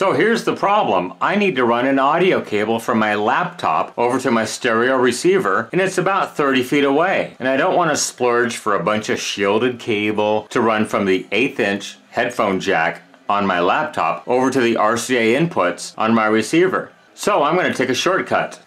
So here's the problem. I need to run an audio cable from my laptop over to my stereo receiver and it's about 30 feet away. And I don't want to splurge for a bunch of shielded cable to run from the eighth inch headphone jack on my laptop over to the RCA inputs on my receiver. So I'm going to take a shortcut.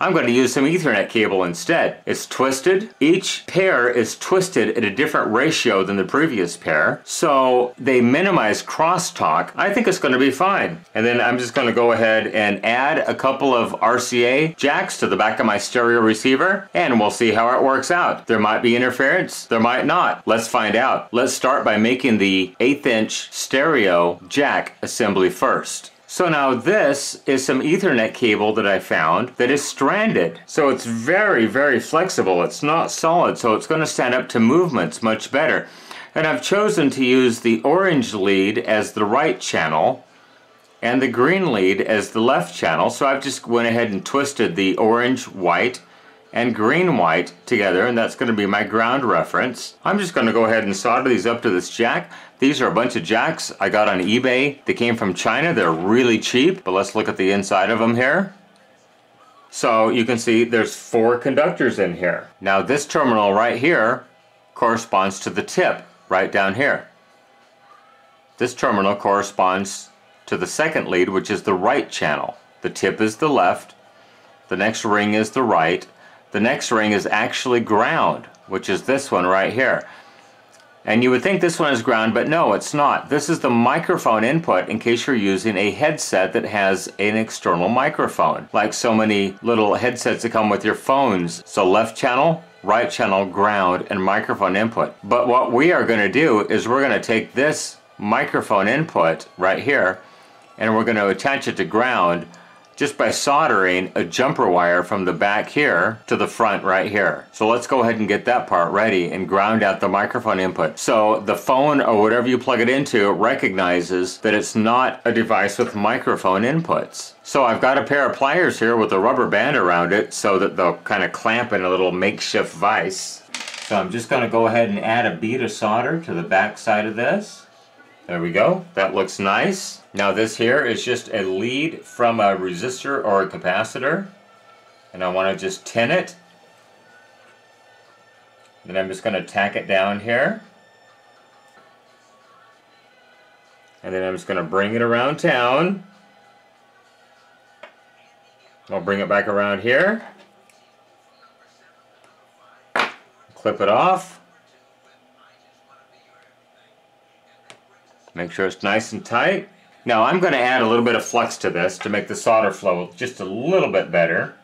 I'm going to use some ethernet cable instead. It's twisted. Each pair is twisted at a different ratio than the previous pair. So they minimize crosstalk. I think it's going to be fine. And then I'm just going to go ahead and add a couple of RCA jacks to the back of my stereo receiver and we'll see how it works out. There might be interference. There might not. Let's find out. Let's start by making the eighth inch stereo jack assembly first. So now this is some ethernet cable that I found that is stranded. So it's very, very flexible. It's not solid, so it's going to stand up to movements much better. And I've chosen to use the orange lead as the right channel and the green lead as the left channel. So I've just went ahead and twisted the orange, white, and green white together and that's going to be my ground reference. I'm just going to go ahead and solder these up to this jack. These are a bunch of jacks I got on eBay. They came from China. They're really cheap, but let's look at the inside of them here. So you can see there's four conductors in here. Now this terminal right here corresponds to the tip right down here. This terminal corresponds to the second lead, which is the right channel. The tip is the left, the next ring is the right, the next ring is actually ground, which is this one right here. And you would think this one is ground, but no, it's not. This is the microphone input in case you're using a headset that has an external microphone, like so many little headsets that come with your phones. So left channel, right channel, ground, and microphone input. But what we are going to do is we're going to take this microphone input right here, and we're going to attach it to ground just by soldering a jumper wire from the back here to the front right here. So let's go ahead and get that part ready and ground out the microphone input. So the phone or whatever you plug it into recognizes that it's not a device with microphone inputs. So I've got a pair of pliers here with a rubber band around it so that they'll kind of clamp in a little makeshift vise. So I'm just going to go ahead and add a bead of solder to the back side of this. There we go. That looks nice. Now this here is just a lead from a resistor or a capacitor. And I want to just tin it. Then I'm just going to tack it down here. And then I'm just going to bring it around town. I'll bring it back around here. Clip it off. Make sure it's nice and tight. Now I'm going to add a little bit of flux to this to make the solder flow just a little bit better.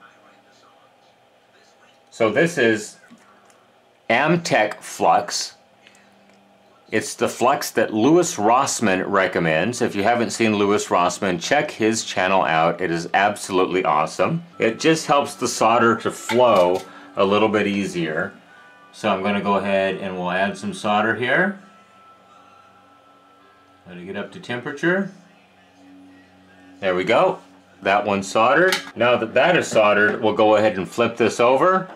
So this is Amtech flux. It's the flux that Louis Rossmann recommends. If you haven't seen Louis Rossmann, check his channel out. It is absolutely awesome. It just helps the solder to flow a little bit easier. So I'm going to go ahead and we'll add some solder here. Let it get up to temperature. There we go. That one's soldered. Now that that is soldered, we'll go ahead and flip this over.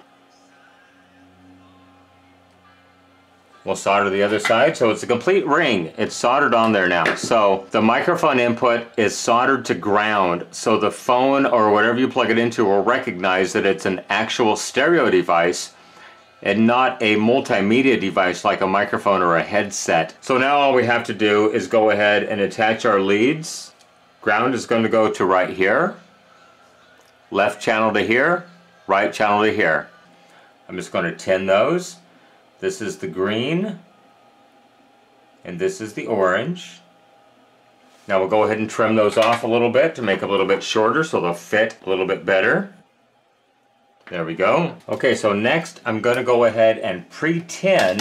We'll solder the other side. So it's a complete ring. It's soldered on there now. So the microphone input is soldered to ground. So the phone or whatever you plug it into will recognize that it's an actual stereo device and not a multimedia device like a microphone or a headset. So now all we have to do is go ahead and attach our leads. Ground is going to go to right here, left channel to here, right channel to here. I'm just going to tin those. This is the green, and this is the orange. Now we'll go ahead and trim those off a little bit to make a little bit shorter so they'll fit a little bit better. There we go. Okay, so next I'm going to go ahead and pre-tin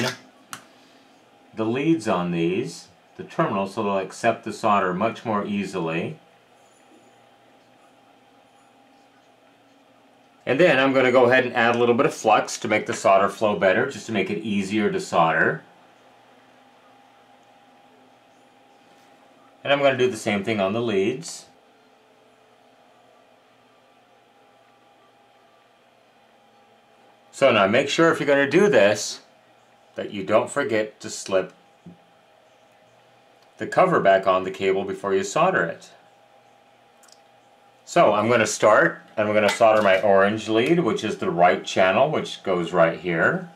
the leads on these, the terminals, so they'll accept the solder much more easily. And then I'm going to go ahead and add a little bit of flux to make the solder flow better, just to make it easier to solder. And I'm going to do the same thing on the leads. So now make sure if you're going to do this that you don't forget to slip the cover back on the cable before you solder it. So I'm going to start and I'm going to solder my orange lead, which is the right channel, which goes right here.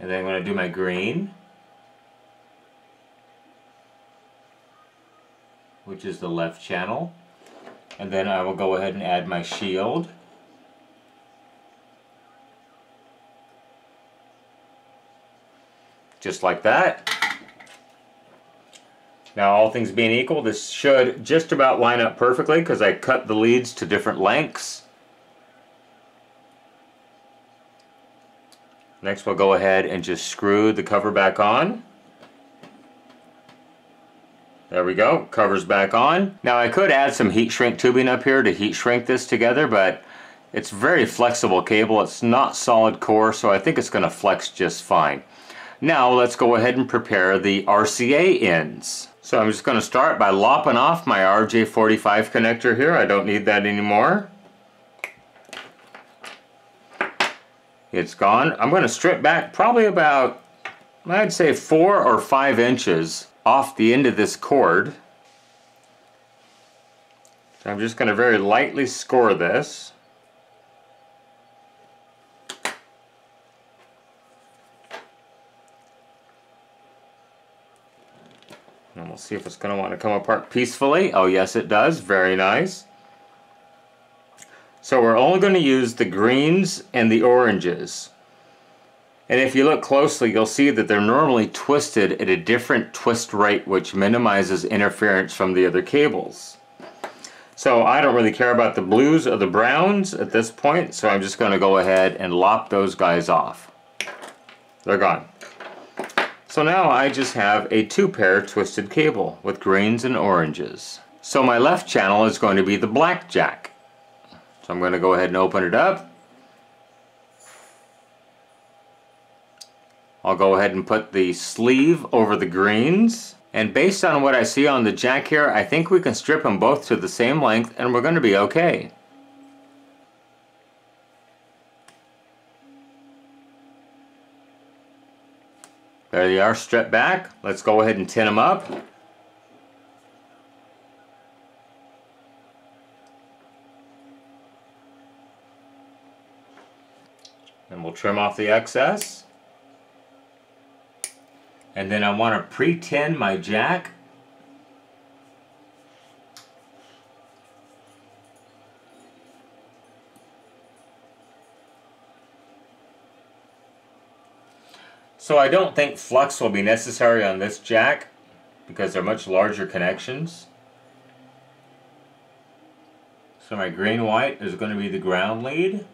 And then I'm going to do my green, which is the left channel. And then I will go ahead and add my shield. just like that. Now all things being equal, this should just about line up perfectly because I cut the leads to different lengths. Next we'll go ahead and just screw the cover back on. There we go, cover's back on. Now I could add some heat shrink tubing up here to heat shrink this together, but it's very flexible cable. It's not solid core, so I think it's going to flex just fine. Now let's go ahead and prepare the RCA ends. So I'm just going to start by lopping off my RJ45 connector here. I don't need that anymore. It's gone. I'm going to strip back probably about, I'd say four or five inches off the end of this cord. So I'm just going to very lightly score this. And we'll see if it's going to want to come apart peacefully. Oh yes it does. Very nice. So we're only going to use the greens and the oranges. And if you look closely, you'll see that they're normally twisted at a different twist rate, which minimizes interference from the other cables. So I don't really care about the blues or the browns at this point, so I'm just going to go ahead and lop those guys off. They're gone. So now I just have a two pair twisted cable with greens and oranges. So my left channel is going to be the blackjack. So I'm going to go ahead and open it up. I'll go ahead and put the sleeve over the greens. And based on what I see on the jack here, I think we can strip them both to the same length and we're going to be okay. There they are stripped back. Let's go ahead and tin them up. And we'll trim off the excess. And then I want to pre-tin my jack So I don't think flux will be necessary on this jack because they're much larger connections. So my green white is going to be the ground lead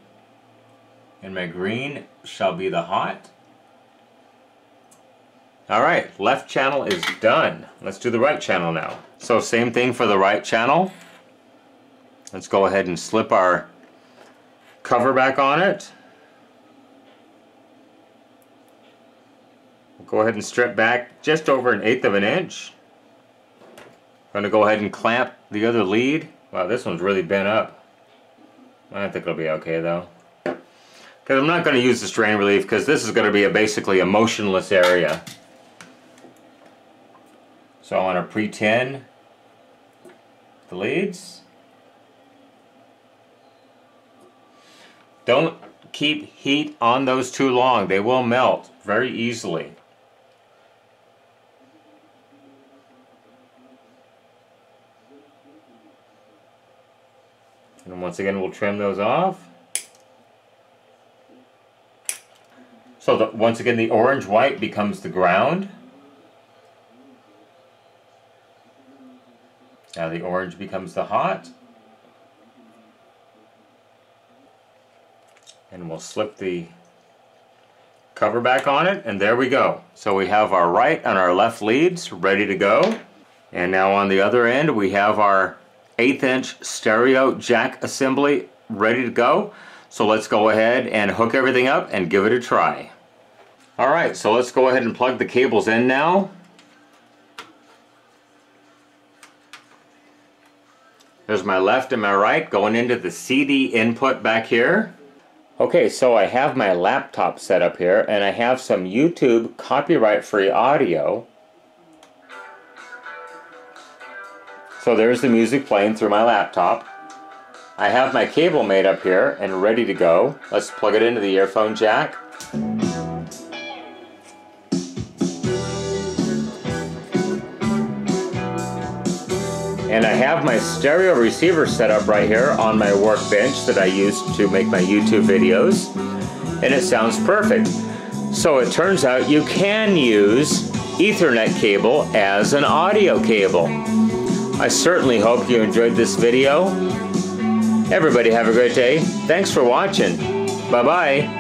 and my green shall be the hot. Alright, left channel is done. Let's do the right channel now. So same thing for the right channel. Let's go ahead and slip our cover back on it. go ahead and strip back just over an eighth of an inch. I'm going to go ahead and clamp the other lead. Wow, this one's really bent up. I think it'll be okay though. Because I'm not going to use the strain relief because this is going to be a, basically a motionless area. So I want to pre-tin the leads. Don't keep heat on those too long. They will melt very easily. And once again, we'll trim those off. So the, once again, the orange-white becomes the ground. The orange becomes the hot. And we'll slip the cover back on it, and there we go. So we have our right and our left leads ready to go. And now on the other end, we have our eighth inch stereo jack assembly ready to go. So let's go ahead and hook everything up and give it a try. Alright, so let's go ahead and plug the cables in now. There's my left and my right going into the CD input back here. Okay, so I have my laptop set up here and I have some YouTube copyright free audio. So there's the music playing through my laptop. I have my cable made up here and ready to go. Let's plug it into the earphone jack. And I have my stereo receiver set up right here on my workbench that I use to make my YouTube videos. And it sounds perfect. So it turns out you can use Ethernet cable as an audio cable. I certainly hope you enjoyed this video. Everybody have a great day. Thanks for watching. Bye-bye.